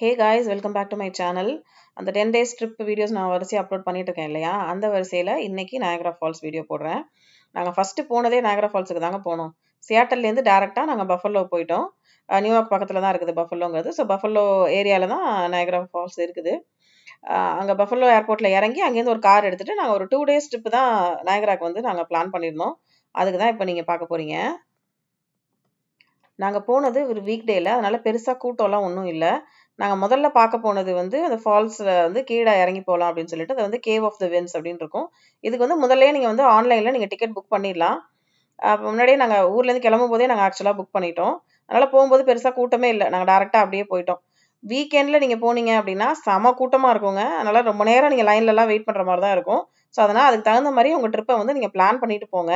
Hey guys welcome back to my channel அந்த ten days trip videos நான் வரிசையாக upload பண்ணிட்டு இருக்கேன் இல்லையா? அந்த வரிசையில் இன்னைக்கு நாயகரா ஃபால்ஸ் வீடியோ போடுறேன். நாங்கள் ஃபஸ்ட்டு போனதே நாயகரா ஃபால்ஸுக்கு தாங்க போனோம். சியாட்டல்லேருந்து டேரெக்டாக நாங்கள் பஃபல்லோ போயிட்டோம். நியூயார்க் பக்கத்தில் தான் இருக்குது பஃபல்லோங்கிறது ஸோ பஃபல்லோ ஏரியாவில் தான் நாயகரா ஃபால்ஸ் இருக்குது. அங்கே பஃபல்லோ ஏர்போர்ட்டில் இறங்கி அங்கேருந்து ஒரு கார் எடுத்துகிட்டு நாங்கள் ஒரு டூ டேஸ் ட்ரிப்பு தான் நாயகராக்கு வந்து நாங்கள் பிளான் பண்ணியிருந்தோம். அதுக்கு தான் இப்போ நீங்கள் பார்க்க போகிறீங்க நாங்கள் போனது ஒரு வீக் டேயில் அதனால் பெருசாக கூட்டம்லாம் ஒன்றும் இல்லை. நாங்கள் முதல்ல பார்க்க போனது வந்து அந்த ஃபால்ஸில் வந்து கீழே இறங்கி போகலாம் அப்படின்னு சொல்லிட்டு அது வந்து கேவ் ஆஃப் த வின்ஸ் அப்படின்னு இருக்கும். இதுக்கு வந்து முதல்ல நீங்கள் வந்து ஆன்லைனில் நீங்கள் டிக்கெட் புக் பண்ணிடலாம். அப்போ முன்னாடியே நாங்கள் ஊர்லேருந்து கிளம்பும் போதே நாங்கள் ஆக்சுவலாக புக் பண்ணிட்டோம். அதனால் போகும்போது பெருசாக கூட்டமே இல்லை. நாங்கள் டேரெக்டாக அப்படியே போயிட்டோம். வீக்கெண்டில் நீங்கள் போனீங்க அப்படின்னா செம கூட்டமாக இருக்குங்க. அதனால் ரொம்ப நேரம் நீங்கள் லைன்லலாம் வெயிட் பண்ணுற மாதிரி தான் இருக்கும். ஸோ அதனால் அதுக்கு தகுந்த மாதிரி உங்கள் ட்ரிப்பை வந்து நீங்கள் பிளான் பண்ணிட்டு போங்க.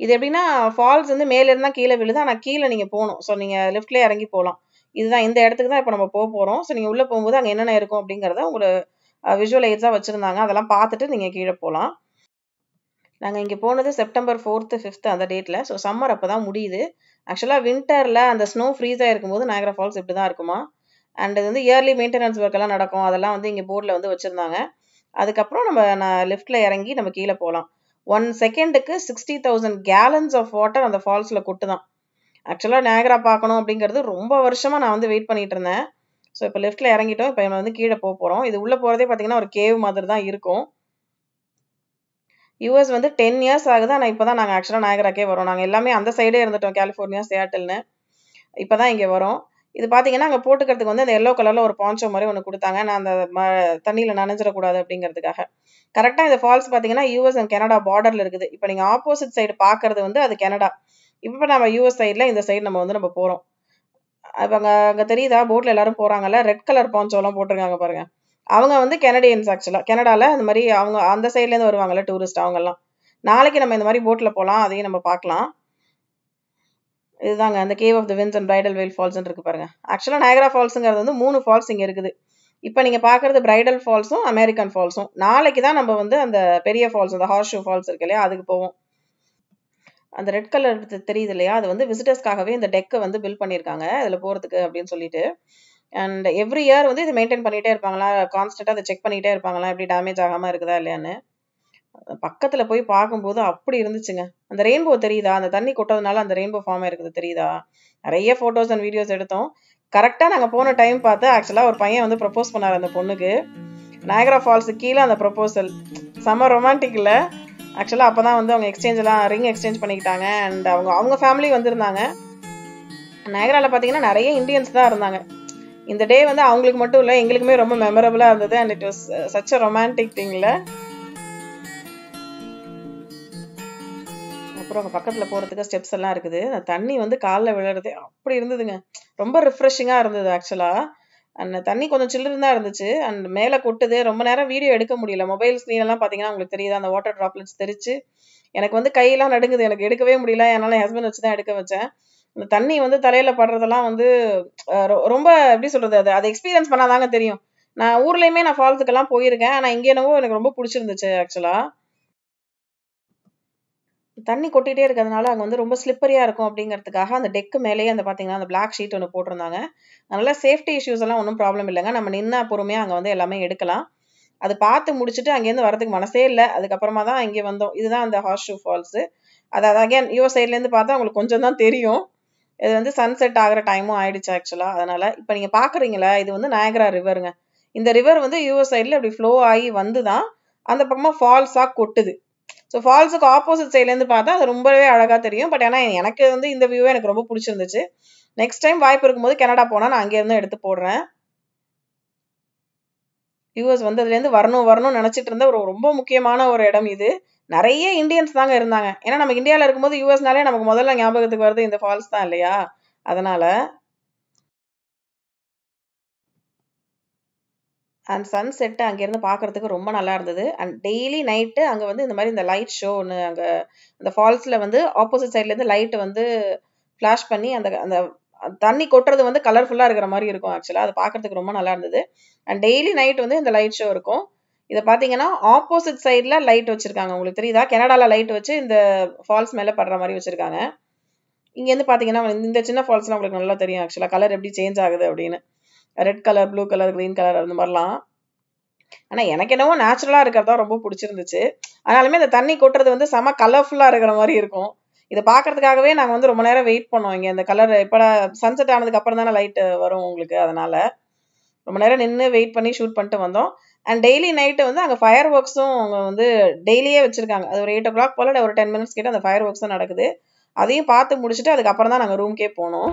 இது எப்படின்னா ஃபால்ஸ் வந்து மேலே இருந்தால் கீழே விழுது. ஆனால் கீழே நீங்கள் போகணும். ஸோ நீங்கள் லிஃப்ட்லேயே இறங்கி போகலாம். இதுதான் இந்த இடத்துக்கு தான் இப்போ நம்ம போக போகிறோம் ஸோ நீங்கள் உள்ளே போகும்போது அங்கே என்னென்ன இருக்கும் அப்படிங்கிறத உங்களுக்கு விஷுவல் எய்ட்ஸாக வச்சுருந்தாங்க. அதெல்லாம் பார்த்துட்டு நீங்கள் கீழே போகலாம் நாங்கள் இங்கே போனது செப்டம்பர் ஃபோர்த்து ஃபிஃப்த்து அந்த டேட்டில் ஸோ சம்மர் அப்போ தான் முடியுது ஆக்சுவலாக வின்டரில் அந்த ஸ்னோ ஃப்ரீஸாக இருக்கும்போது நயக்ரா ஃபால்ஸ் இப்படி தான் இருக்குமா? அண்ட் இது வந்து இயர்லி மெயின்டெனன்ஸ் ஒர்க் எல்லாம் நடக்கும். அதெல்லாம் வந்து இங்கே போர்டில் வந்து வச்சுருந்தாங்க. அதுக்கப்புறம் நம்ம நான் லிஃப்ட்டில் இறங்கி நம்ம கீழே போகலாம் ஒன் செகண்டுக்கு sixty thousand gallons of water அந்த ஃபால்ஸில் கொட்டு தான் ஆக்சுவலாக நேகரா பார்க்கணும் அப்படிங்கிறது ரொம்ப வருஷமாக நான் வந்து வெயிட் பண்ணிட்டு இருந்தேன். ஸோ இப்போ லெஃப்ட்டில் இறங்கிட்டோம். இப்போ வந்து கீழே போக போகிறோம் இது உள்ளே போகிறதே பார்த்தீங்கன்னா ஒரு கேவ் மாதிரி தான் இருக்கும். யூஎஸ் வந்து டென் இயர்ஸ் ஆகுது. ஆனால் இப்போ தான் நாங்கள் ஆக்சுவலாக நாயகராக்கே வரோம். நாங்கள் எல்லாமே அந்த சைடே இருந்துட்டோம். கலிஃபோர்னியா சேட்டல்னு இப்போ தான் இங்கே வரோம். இது பார்த்தீங்கன்னா அங்கே போட்டுக்கிறதுக்கு வந்து அந்த எல்லோ கலரில் ஒரு பாஞ்சோ மாதிரி ஒன்று கொடுத்தாங்க. நான் அந்த ம தண்ணியில் நனைஞ்சிடக்கூடாது அப்படிங்கிறதுக்காக. கரெக்டாக இந்த ஃபால்ஸ் பார்த்தீங்கன்னா யூஎஸ் அண்ட் கனடா பார்டரில் இருக்குது. இப்போ நீங்கள் ஆப்போசிட் சைடு பார்க்கறது வந்து அது கனடா இப்போ நம்ம யூஎஸ் சைடில் இந்த சைடு நம்ம வந்து நம்ம போகிறோம் இப்போ அங்கே அங்கே தெரியுதா? போட்டில் எல்லாரும் போகிறாங்கல்ல ரெட் கலர் பாஞ்சோலாம் போட்டிருக்காங்க பாருங்க. அவங்க வந்து கெனடியன்ஸ் ஆக்சுவலாக கனடாவில் இந்த மாதிரி அவங்க அந்த சைட்லேருந்து வருவாங்கல்ல டூரிஸ்ட் அவங்கெல்லாம் நாளைக்கு நம்ம இந்த மாதிரி போட்டில் போகலாம் அதையும் நம்ம பார்க்கலாம். இதுதாங்க. அந்த cave of the winds and bridal veil ஃபால்ஸ்னு இருக்கு பாருங்க. ஆக்சுவலாக நயகரா ஃபால்ஸுங்கிறது வந்து மூணு ஃபால்ஸ் இங்கே இருக்குது. இப்போ நீங்கள் பார்க்குறது பிரைடல் ஃபால்ஸும் அமெரிக்கன் ஃபால்ஸும் நாளைக்கு தான் நம்ம வந்து அந்த பெரிய ஃபால்ஸ் அந்த ஹார்ஷூ ஃபால்ஸ் இருக்கு இல்லையா? அதுக்கு போவோம். அந்த ரெட் கலர் தெரியுது இல்லையா? அது வந்து விசிட்டர்ஸ்க்காகவே இந்த டெக்கை வந்து பில் பண்ணியிருக்காங்க. அதில் போகிறதுக்கு அப்படின்னு சொல்லிட்டு. அண்ட் எவ்ரி இயர் வந்து இதை மெயின்டைன் பண்ணிகிட்டே இருப்பாங்களா? கான்ஸ்டண்ட்டாக அதை செக் பண்ணிகிட்டே இருப்பாங்களா? எப்படி டேமேஜ் ஆகாமல் இருக்குதா இல்லையான்னு. பக்கத்தில் போய் பார்க்கும்போது அப்படி இருந்துச்சுங்க. அந்த ரெயின்போ தெரியுதா? அந்த தண்ணி கொட்டதுனால அந்த ரெயின்போ ஃபார்ம் இருக்குது தெரியுதா? நிறைய ஃபோட்டோஸ் அண்ட் வீடியோஸ் எடுத்தோம். கரெக்டாக நாங்கள் போன டைம் பார்த்து ஆக்சுவலாக ஒரு பையன் வந்து ப்ரப்போஸ் பண்ணார் அந்த பொண்ணுக்கு. நயகரா ஃபால்ஸுக்கு கீழே அந்த ப்ரப்போசல் செம்ம ரொமான்டிக் இல்லை. ஆக்சுவலாக அப்போ தான் வந்து அவங்க எக்ஸ்சேஞ்செல்லாம் ரிங் எக்ஸ்சேஞ்ச் பண்ணிக்கிட்டாங்க. அண்ட் அவங்க அவங்க ஃபேமிலி வந்திருந்தாங்க. நயகராவில் பார்த்தீங்கன்னா நிறைய இந்தியன்ஸ் தான் இருந்தாங்க. இந்த டே வந்து அவங்களுக்கு மட்டும் இல்லை எங்களுக்குமே ரொம்ப மெமரபுளாக இருந்தது. And it was such a romantic திங்கில் அப்புறம் அங்கே பக்கத்தில் போகிறதுக்கு ஸ்டெப்ஸ் எல்லாம் இருக்குது. அந்த தண்ணி வந்து காலில் விழுறது அப்படி இருந்ததுங்க. ரொம்ப ரிஃப்ரெஷிங்காக இருந்தது ஆக்சுவலாக அந்த தண்ணி கொஞ்சம் சில்லுன்னு தான் இருந்துச்சு. அண்ட் மேலே கொட்டுது. ரொம்ப நேரம் வீடியோ எடுக்க முடியல. மொபைல் ஸ்க்ரீன்லாம் பார்த்தீங்கன்னா உங்களுக்கு தெரியுது? அந்த வாட்டர் ட்ராப்லெட்ஸ் தெரிச்சு. எனக்கு வந்து கையெல்லாம் நடுங்குது. எனக்கு எடுக்கவே முடியல. என்னால் என் ஹஸ்பண்ட் வச்சு தான் எடுக்க வச்சேன். அந்த தண்ணி வந்து தலையில் படுறதெல்லாம் வந்து ரொம்ப எப்படி சொல்கிறது அது அதை எக்ஸ்பீரியன்ஸ் பண்ணாதாங்க தெரியும். நான் ஊர்லேயுமே நான் ஃபால்ஸுக்கெல்லாம் போயிருக்கேன். ஆனால் இங்கே என்னவோ எனக்கு ரொம்ப பிடிச்சிருந்துச்சு ஆக்சுவலாக தண்ணி கொட்டிகிட்டே இருக்கிறதுனால அங்கே வந்து ரொம்ப ஸ்லிப்பரியாக இருக்கும் அப்படிங்கிறதுக்காக அந்த டெக்கு மேலேயே அந்த பார்த்தீங்கன்னா அந்த பிளாக் ஷீட் ஒன்று போட்டிருந்தாங்க. அதனால் சேஃப்டி இஷ்யூஸ் எல்லாம் ஒன்றும் ப்ராப்ளம் இல்லைங்க. நம்ம நின்னா பொறுமையாக அங்கே வந்து எல்லாமே எடுக்கலாம். அது பார்த்து முடிச்சுட்டு அங்கேருந்து வரதுக்கு மனசே இல்லை. அதுக்கப்புறமா தான் இங்கே வந்தோம். இதுதான் அந்த ஹார்ஷூ ஷூ ஃபால்ஸு அது அகேன் யூஎஸ் சைட்லேருந்து பார்த்தா உங்களுக்கு கொஞ்சம் தான் தெரியும். இது வந்து சன்செட் ஆகிற டைமும் ஆயிடுச்சு ஆக்சுவலாக அதனால் இப்போ நீங்கள் பார்க்குறீங்களா இது வந்து நாயகரா ரிவருங்க இந்த ரிவர் வந்து யூஎஸ் சைடில் இப்படி ஃப்ளோ ஆகி வந்து தான் அந்த பக்கமாக ஃபால்ஸாக கொட்டுது. ஸோ ஃபால்ஸுக்கு ஆப்போசிட் சைட்லேருந்து பார்த்தா அது ரொம்பவே அழகாக தெரியும். பட் ஏன்னா எனக்கு வந்து இந்த வியூவே எனக்கு ரொம்ப பிடிச்சிருந்துச்சு. நெக்ஸ்ட் டைம் வாய்ப்பு இருக்கும்போது கனடா போனால் நான் அங்கேருந்து எடுத்து போடுறேன். யூஎஸ் வந்ததுலேருந்து வரணும் வரணும்னு நினச்சிட்டு இருந்த ஒரு ரொம்ப முக்கியமான ஒரு இடம் இது. நிறைய இந்தியன்ஸ் தாங்க இருந்தாங்க. ஏன்னா நமக்கு இந்தியாவில் இருக்கும்போது யூஎஸ்னாலே நமக்கு முதல்ல ஞாபகத்துக்கு வருது இந்த ஃபால்ஸ் தான் இல்லையா? அதனால் அண்ட் சன் செட்டு அங்கேருந்து பார்க்குறதுக்கு ரொம்ப நல்லா இருந்தது. அண்ட் டெய்லி நைட்டு அங்கே வந்து இந்த மாதிரி இந்த லைட் ஷோ ஒன்று அங்கே அந்த ஃபால்ஸில் வந்து ஆப்போசிட் சைட்லேருந்து லைட்டு வந்து ஃப்ளாஷ் பண்ணி அந்த அந்த தண்ணி கொட்டுறது வந்து கலர்ஃபுல்லாக இருக்கிற மாதிரி இருக்கும் ஆக்சுவலாக அது பார்க்குறதுக்கு ரொம்ப நல்லா இருந்தது. அண்ட் டெய்லி நைட் வந்து இந்த லைட் ஷோ இருக்கும். இதை பார்த்தீங்கன்னா ஆப்போசிட் சைடில் லைட் வச்சுருக்காங்க. உங்களுக்கு தெரியுதா? கனடாவில் லைட் வச்சு இந்த ஃபால்ஸ் மேலே படுற மாதிரி வச்சுருக்காங்க. இங்கேருந்து பார்த்தீங்கன்னா இந்த சின்ன ஃபால்ஸ்லாம் உங்களுக்கு நல்லா தெரியும் ஆக்சுவலாக கலர் எப்படி சேஞ்ச் ஆகுது அப்படின்னு. Red colour blue colour green colour அந்த மாதிரிலாம். ஆனால் எனக்கு என்னவோ நேச்சுரலாக இருக்கிறதா ரொம்ப பிடிச்சிருந்துச்சு. ஆனாலுமே இந்த தண்ணி கொட்டுறது வந்து செம கலர்ஃபுல்லாக இருக்கிற மாதிரி இருக்கும். இதை பார்க்கறதுக்காகவே நாங்கள் வந்து ரொம்ப நேரம் வெயிட் பண்ணோம். இங்கே இந்த கலர் இப்போ சன்செட் ஆனதுக்கு அப்புறம் தானே லைட்டு வரும் உங்களுக்கு அதனால். ரொம்ப நேரம் நின்று வெயிட் பண்ணி ஷூட் பண்ணிட்டு வந்தோம். அண்ட் டெய்லி நைட்டு வந்து அங்கே ஃபயர் ஒர்க்ஸும் அவங்க வந்து டெய்லியே வச்சுருக்காங்க. அது ஒரு எயிட் ஓ கிளாக் போல ஒரு டென் மினிட்ஸ் கிட்ட அந்த ஃபயர் ஒர்க்ஸும் நடக்குது. அதையும் பார்த்து முடிச்சுட்டு அதுக்கப்புறம் தான் நாங்கள் ரூம்க்கே போனோம்.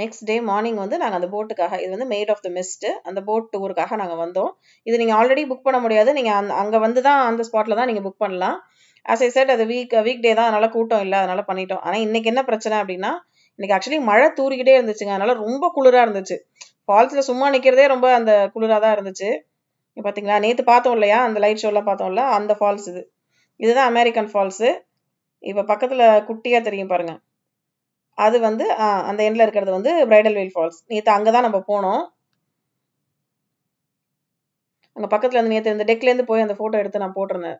நெக்ஸ்ட் டே மார்னிங் வந்து நாங்கள் அந்த போட்டுக்காக இது வந்து மேட் ஆஃப் த மிஸ்ட்டு அந்த போட் டூருக்காக நாங்கள் வந்தோம். இது நீங்கள் ஆல்ரெடி புக் பண்ண முடியாது. நீங்கள் அந் அங்கே வந்து தான் அந்த ஸ்பாட்டில் தான் நீங்கள் புக் பண்ணலாம். ஆஸ் ஐ செட் அது வீக் வீக் டே தான். அதனால் கூட்டம் இல்லை. அதனால் பண்ணிட்டோம். ஆனால் இன்றைக்கி என்ன பிரச்சனை அப்படின்னா இன்றைக்கி ஆக்சுவலி மழை தூரிக்கிட்டே இருந்துச்சுங்க. அதனால் ரொம்ப குளிராக இருந்துச்சு. ஃபால்ஸில் சும்மா நிற்கிறதே ரொம்ப அந்த குளிராக தான் இருந்துச்சு. பார்த்தீங்களா நேற்று பார்த்தோம் இல்லையா? அந்த லைட் ஷோலாம் பார்த்தோம்ல அந்த ஃபால்ஸ் இது. இதுதான் அமெரிக்கன் ஃபால்ஸு இப்போ பக்கத்தில் குட்டியாக தெரியும் பாருங்கள் அது வந்து அந்த எண்டில் இருக்கிறது வந்து பிரைடல் வெயில் ஃபால்ஸ் நேற்று அங்கே தான் நம்ம போனோம். அங்கே பக்கத்தில் வந்து நேற்று இந்த டெக்லேருந்து போய் அந்த ஃபோட்டோ எடுத்து நான் போட்டிருந்தேன்.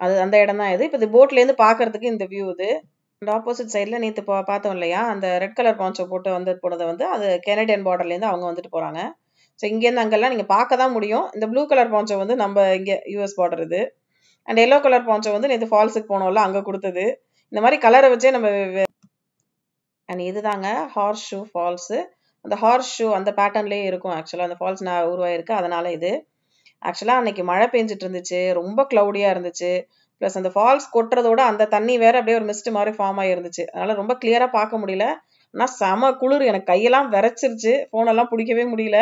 அது அந்த இடம் தான் இது. இப்போ இது போட்லேருந்து பார்க்கறதுக்கு இந்த வியூ இது. அண்ட் ஆப்போசிட் சைடில் நேற்று பா பார்த்தோம் இல்லையா? அந்த ரெட் கலர் பாஞ்சோ போட்டு வந்து போனதை வந்து அது கெனடியன் பார்டர்லேருந்து அவங்க வந்துட்டு போகிறாங்க ஸோ இங்கேருந்து அங்கெல்லாம் நீங்கள் பார்க்க தான் முடியும். இந்த ப்ளூ கலர் பாஞ்சோ வந்து நம்ம இங்கே யூஎஸ் பார்டர் இது. அண்ட் எல்லோ கலர் பாஞ்சோ வந்து நேற்று ஃபால்ஸுக்கு போனோம்ல அங்கே கொடுத்தது. இந்த மாதிரி கலரை வச்சே நம்ம அண்ட் இதுதாங்க ஹார்ஸ் ஷூ ஃபால்ஸு அந்த ஹார்ஸ் ஷூ அந்த பேட்டர்ன்லேயே இருக்கும் ஆக்சுவலாக அந்த ஃபால்ஸ் நான் உருவாயிருக்கு. அதனால் இது. ஆக்சுவலாக அன்னைக்கு மழை பெஞ்சிட்டு இருந்துச்சு. ரொம்ப க்ளவுடியாக இருந்துச்சு. ப்ளஸ் அந்த ஃபால்ஸ் கொட்டுறதோட அந்த தண்ணி வேற அப்படியே ஒரு மிஸ்ட் மாதிரி ஃபார்ம் ஆகிருந்துச்சு அதனால் ரொம்ப கிளியராக பார்க்க முடியல. ஆனால் செம குளிர். எனக்கு கையெல்லாம் விரைச்சிருச்சு. ஃபோனெல்லாம் பிடிக்கவே முடியல.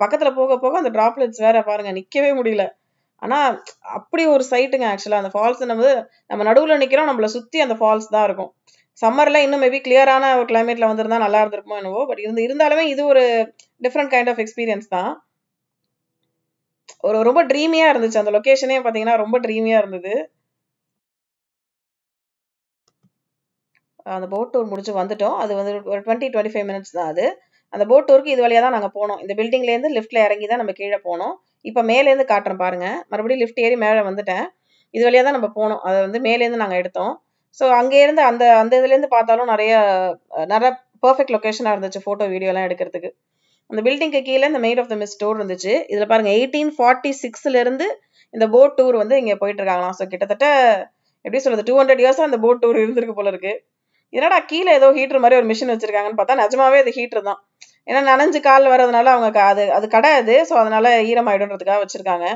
பக்கத்தில் போக போக அந்த ட்ராப்லெட்ஸ் வேற பாருங்கள் நிற்கவே முடியல. ஆனால் அப்படி ஒரு சைட்டுங்க ஆக்சுவலாக அந்த ஃபால்ஸ் நம்ம நம்ம நடுவில் நிற்கிறோம் நம்மளை சுற்றி அந்த ஃபால்ஸ் தான் இருக்கும். சம்மரில் இன்னும் மேபி கிளியரான ஒரு கிளைமேட்ல வந்திருந்தா நல்லா இருந்திருக்குமோ என்னவோ பட் இருந்து இருந்தாலுமே இது ஒரு டிஃப்ரெண்ட் கைண்ட் ஆஃப் எக்ஸ்பீரியன்ஸ் தான். ஒரு ரொம்ப ட்ரீமியா இருந்துச்சு. அந்த லொக்கேஷனே பார்த்தீங்கன்னா ரொம்ப ட்ரீமியா இருந்தது. அந்த போட் டூர் முடிச்சு வந்துட்டோம். அது வந்து ஒரு டுவெண்ட்டி டுவெண்ட்டி ஃபைவ் மினிட்ஸ் தான் அது. அந்த போட் டூருக்கு இது வழியாக தான் நாங்கள் போனோம். இந்த பில்டிங்லேருந்து லிஃப்ட்டில் இறங்கி தான் நம்ம கீழே போனோம். இப்போ மேலேருந்து காட்டுறேன் பாருங்க. மறுபடியும் லிஃப்ட் ஏறி மேலே வந்துட்டேன். இது வழியாக தான் நம்ம போனோம். அதை வந்து மேலேருந்து நாங்கள் எடுத்தோம். ஸோ அங்கேருந்து அந்த அந்த இதுலேருந்து பார்த்தாலும் நிறைய நிறைய பர்ஃபெக்ட் லொக்கேஷனாக இருந்துச்சு ஃபோட்டோ வீடியோலாம் எடுக்கிறதுக்கு. அந்த பில்டிங்க்கு கீழே இந்த Maid of the Mist tour இருந்துச்சு. இதில் பாருங்க எயிட்டீன் ஃபார்ட்டி சிக்ஸ்லேருந்து இந்த போட் டூர் வந்து இங்கே போயிட்டு இருக்காங்களாம். ஸோ கிட்டத்தட்ட எப்படி சொல்கிறது டூ ஹண்ட்ரட் இயர்ஸாக அந்த போட் டூர் இருந்திருக்கு போல இருக்குது என்னடா கீழே ஏதோ ஹீட்டர் மாதிரி ஒரு மிஷின் வச்சிருக்காங்கன்னு பார்த்தா நிஜமாவே அது ஹீட்டர் தான். ஏன்னா நனைஞ்சு கால் வர்றதுனால அவங்க அது அது கிடையாது ஸோ அதனால ஈரமாயிடுன்றதுக்காக வச்சிருக்காங்க.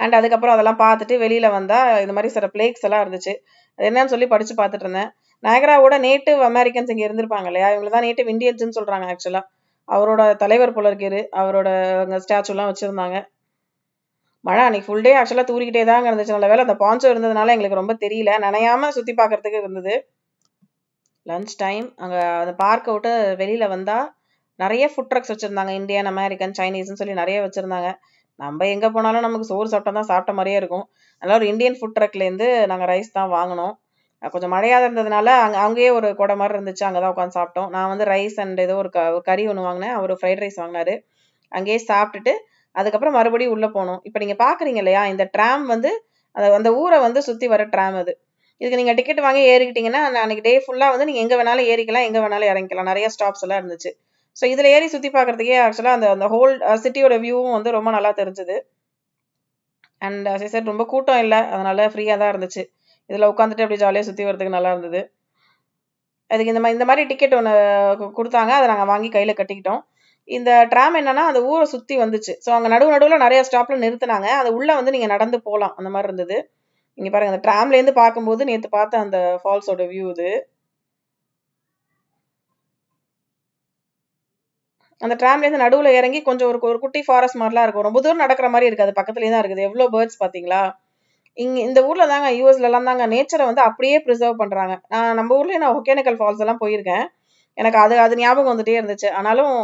அண்ட் அதுக்கப்புறம் அதெல்லாம் பார்த்துட்டு வெளியில் வந்தா இந்த மாதிரி சில பிளேக்ஸ் எல்லாம் இருந்துச்சு. அது என்னன்னு சொல்லி படிச்சு பார்த்துட்டு இருந்தேன். நயகராவோட நேட்டிவ் அமெரிக்கன்ஸ் இங்கே இருந்திருப்பாங்க இல்லையா? இவங்க தான் நேட்டிவ் இந்தியன்ஸ்னு சொல்றாங்க ஆக்சுவலா அவரோட தலைவர் போல இருக்காரு அவரோட அங்க ஸ்டாச்சுலாம் வச்சிருந்தாங்க. மழை அன்னைக்கு ஃபுல் டே ஆக்சுவலாக தூரிக்கிட்டே தாங்க இருந்துச்சு. நல்ல வேலை அந்த பாஞ்சோ இருந்ததுனால எங்களுக்கு ரொம்ப தெரியல. நனையாம சுற்றி பார்க்கறதுக்கு இருந்தது. லன்ச் டைம் அங்கே அந்த பார்க்கை விட்டு வெளியில் வந்தால் நிறைய ஃபுட் ட்ரக்ஸ் வச்சுருந்தாங்க. இந்தியன் அமெரிக்கன் சைனீஸ்னு சொல்லி நிறைய வச்சுருந்தாங்க. நம்ம எங்கே போனாலும் நமக்கு சோறு சாப்பிட்டா தான் சாப்பிட்ட மாதிரியே இருக்கும். அதனால் ஒரு இந்தியன் ஃபுட் ட்ரக்லேருந்து நாங்கள் ரைஸ் தான் வாங்கினோம். கொஞ்சம் மழையாக இருந்ததுனால அங்கே அங்கேயே ஒரு கொடை மாதிரி இருந்துச்சு. அங்கே தான் உட்காந்து சாப்பிட்டோம். நான் வந்து ரைஸ் அண்ட் ஏதோ ஒரு க கறி ஒன்று வாங்கினேன். அவர் ஃப்ரைட் ரைஸ் வாங்கினாரு. அங்கேயே சாப்பிட்டுட்டு அதுக்கப்புறம் மறுபடியும் உள்ளே போனோம். இப்போ நீங்கள் பார்க்குறீங்க இல்லையா இந்த ட்ராம் வந்து அந்த அந்த ஊரை வந்து சுற்றி வர ட்ராம் அது. இதுக்கு நீங்கள் டிக்கெட் வாங்கி ஏறிக்கிட்டீங்கன்னா அன்னைக்கு டே ஃபுல்லாக வந்து நீங்கள் எங்கே வேணாலும் ஏறிக்கலாம் எங்கே வேணாலும் இறங்கிக்கலாம். நிறைய ஸ்டாப்ஸ் எல்லாம் இருந்துச்சு. ஸோ இதில் ஏறி சுற்றி பார்க்குறதுக்கே ஆக்சுவலாக அந்த அந்த ஹோல் சிட்டியோட வியூவும் வந்து ரொம்ப நல்லா தெரிஞ்சுது. அண்ட் சார் ரொம்ப கூட்டம் இல்லை. அதனால் ஃப்ரீயாக தான் இருந்துச்சு. இதில் உட்காந்துட்டு அப்படி ஜாலியாக சுற்றி வரதுக்கு நல்லா இருந்தது. அதுக்கு இந்த மாதிரி இந்த மாதிரி டிக்கெட் ஒன்று கொடுத்தாங்க. அதை நாங்கள் வாங்கி கையில் கட்டிக்கிட்டோம். இந்த ட்ராம் என்னன்னா அந்த ஊரை சுற்றி வந்துச்சு. ஸோ அங்கே நடுவு நடுவில் நிறைய ஸ்டாப்பில் நிறுத்தினாங்க. அது உள்ளே வந்து நீங்கள் நடந்து போகலாம். அந்த மாதிரி இருந்தது. இங்க பாருங்க அந்த ட்ராம்ல இருந்து பார்க்கும்போது நேத்து பார்த்த அந்த ஃபால்ஸோட வியூ இது. அந்த ட்ராம்ல இருந்து நடுவுல இறங்கி கொஞ்சம் ஒரு ஒரு குட்டி ஃபாரஸ்ட் மாதிரிலாம் இருக்கும். ரொம்ப தூரம் நடக்கிற மாதிரி இருக்காது பக்கத்துலயே தான் இருக்குது. எவ்வளவு பேர்ட்ஸ் பாத்தீங்களா இங்க இந்த ஊர்ல தாங்க யூஎஸ்ல எல்லாம் தாங்க நேச்சரை வந்து அப்படியே ப்ரிசர்வ் பண்றாங்க. நான் நம்ம ஊர்லயே நான் ஒகேனக்கல் ஃபால்ஸ் எல்லாம் போயிருக்கேன். எனக்கு அது அது ஞாபகம் வந்துட்டே இருந்துச்சு. ஆனாலும்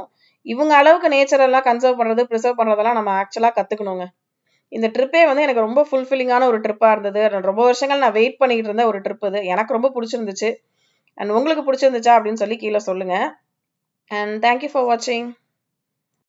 இவங்க அளவுக்கு நேச்சர் எல்லாம் கன்சர்வ் பண்றது ப்ரிசர்வ் பண்றதெல்லாம் நம்ம ஆக்சுவலா கத்துக்கணுங்க. இந்த ட்ரிப்பே வந்து எனக்கு ரொம்ப ஃபுல்ஃபில்லிங்கான ஒரு ட்ரிப்பாக இருந்தது. ரொம்ப வருஷங்கள் நான் வெயிட் பண்ணிக்கிட்டு இருந்த ஒரு ட்ரிப் இது. எனக்கு ரொம்ப பிடிச்சிருந்துச்சு. அண்ட் உங்களுக்கு பிடிச்சிருந்துச்சா அப்படின்னு சொல்லி கீழே சொல்லுங்கள் அண்ட் தேங்க்யூ ஃபார் வாட்சிங்